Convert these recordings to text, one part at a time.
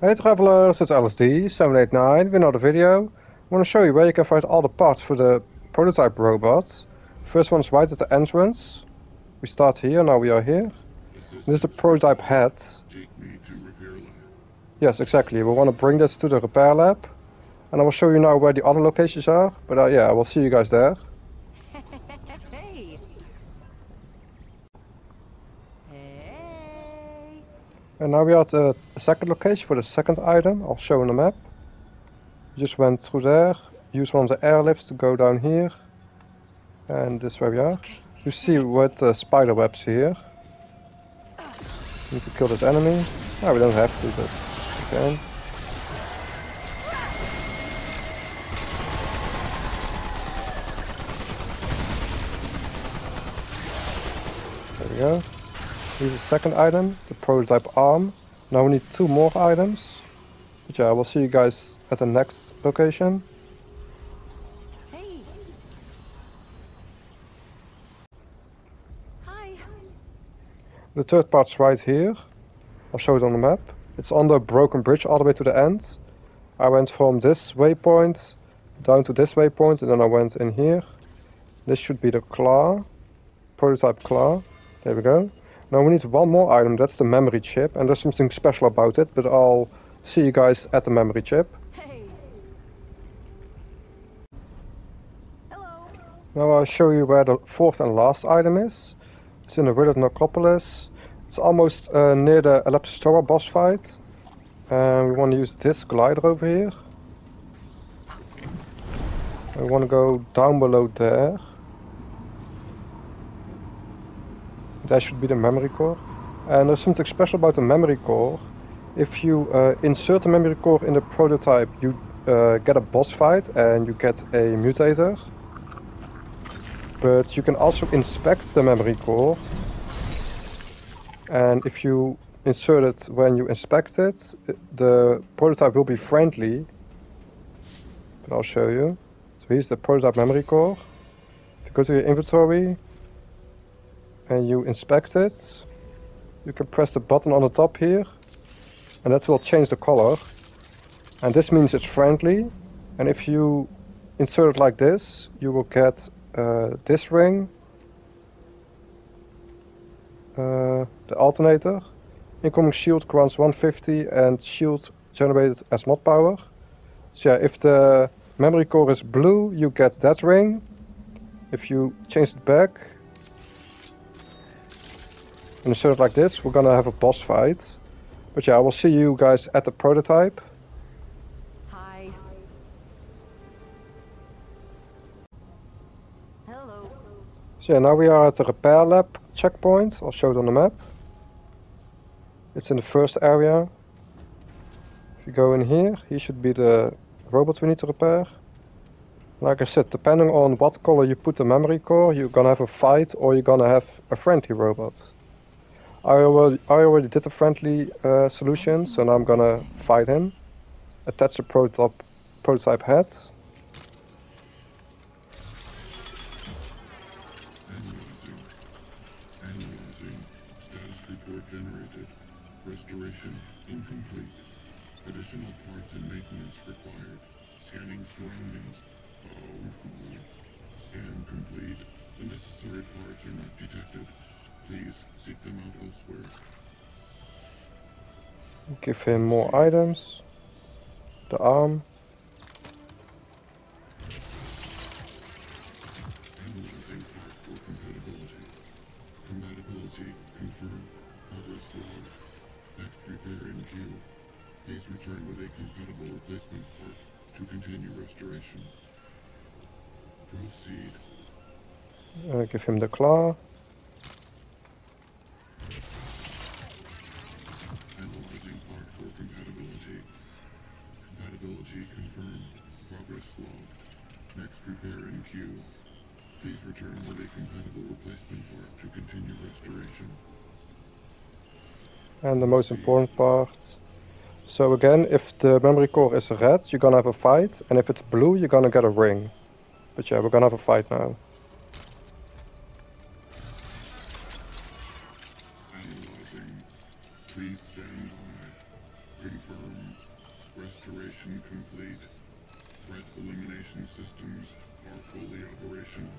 Hey travelers, it's EllisDee789 with another video. I want to show you where you can find all the parts for the prototype robot. First one's right at the entrance. We start here, now we are here. This is the prototype head. Yes, exactly. We want to bring this to the repair lab. And I will show you now where the other locations are. But uh, yeah, I will see you guys there. Hey. Hey. And now we are at the second location for the second item. I'll show on the map. Just went through there. Use one of the airlifts to go down here. And this way we are. Okay. You see what the spider webs here. Need to kill this enemy. No, we don't have to, but we can. There we go. Here's the second item, the prototype arm. Now we need two more items. But yeah, we'll see you guys at the next location. Hey. Hi. The third part's right here. I'll show it on the map. It's on the broken bridge all the way to the end. I went from this waypoint down to this waypoint and then I went in here. This should be the claw. Prototype claw. There we go. Now we need one more item, that's the memory chip. And there's something special about it, but I'll see you guys at the memory chip. Hey. Hello. Now I'll show you where the fourth and last item is. It's in the Withered Necropolis. It's almost uh, near the Alepsis-Taura boss fight. And we want to use this glider over here. We want to go down below there. That should be the memory core. And there's something special about the memory core. If you uh, insert the memory core in the prototype, you uh, get a boss fight and you get a mutator. But you can also inspect the memory core. And if you insert it when you inspect it, the prototype will be friendly. But I'll show you. So here's the prototype memory core. If you go to your inventory and you inspect it, you can press the button on the top here. And that will change the color. And this means it's friendly. And if you insert it like this, you will get uh, this ring, uh, the alternator, incoming shield grants 150 and shield generated as mod power. So yeah, if the memory core is blue, you get that ring. If you change it back and insert it like this, we're gonna have a boss fight. But yeah, I will see you guys at the prototype. Hi. Hello. So yeah, now we are at the repair lab checkpoint. I'll show it on the map. It's in the first area. If you go in here, here should be the robot we need to repair. Like I said, depending on what color you put the memory core, you're gonna have a fight or you're gonna have a friendly robot. I already, I already did a friendly uh, solution, so now I'm gonna fight him. Attach the prototype, prototype head. Analyzing. Analyzing. Status report generated. Restoration incomplete. Additional parts and maintenance required. Scanning surroundings. Oh. Scan complete. The necessary parts are not detected. Please seek them out elsewhere. Give him more items. The arm. Analyzing part for compatibility. Compatibility confirmed. Progress log. Next repair in queue. Please return with a compatible replacement part to continue restoration. Proceed. Uh, give him the claw. Analyzing part for compatibility. Compatibility confirmed. Progress log. Next repair in queue. Please return with a compatible replacement part to continue restoration. And the most important part. So again, if the memory core is red, you're gonna have a fight, and if it's blue, you're gonna get a ring. But yeah, we're gonna have a fight now. Analyzing. Please stand by. Confirmed. Restoration complete. Threat elimination systems are fully operational.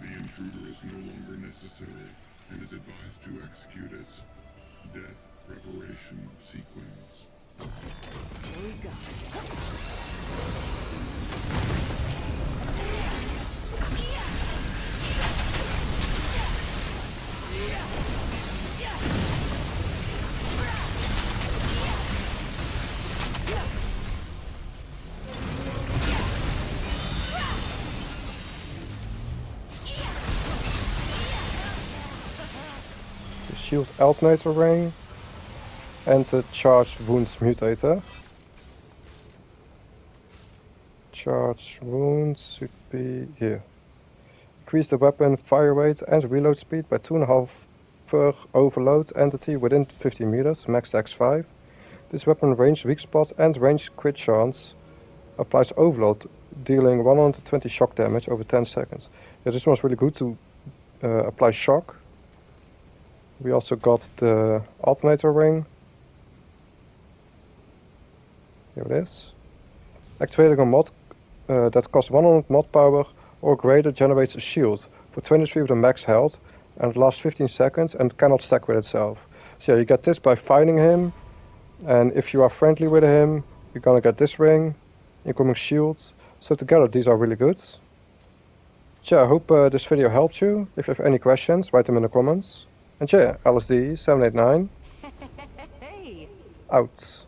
The intruder is no longer necessary and is advised to execute its death preparation sequence. Here we go. Shield alternator ring. And the charged wounds mutator. Charged wounds should be here. Increase the weapon fire rate and reload speed by 2.5 per overload entity within 15 meters, max x5. This weapon range weak spot and range crit chance applies overload, dealing 120 shock damage over 10 seconds. Yeah, this one's really good to uh, apply shock. We also got the alternator ring. Here it is. Activating a mod uh, that costs 100 mod power or greater generates a shield for 23 of the max health and it lasts 15 seconds and cannot stack with itself. So yeah, you get this by fighting him and if you are friendly with him, you're gonna get this ring, incoming shields. So together these are really good. So yeah, I hope uh, this video helped you. If you have any questions, write them in the comments. And yeah, EllisDee 789 Hey! out.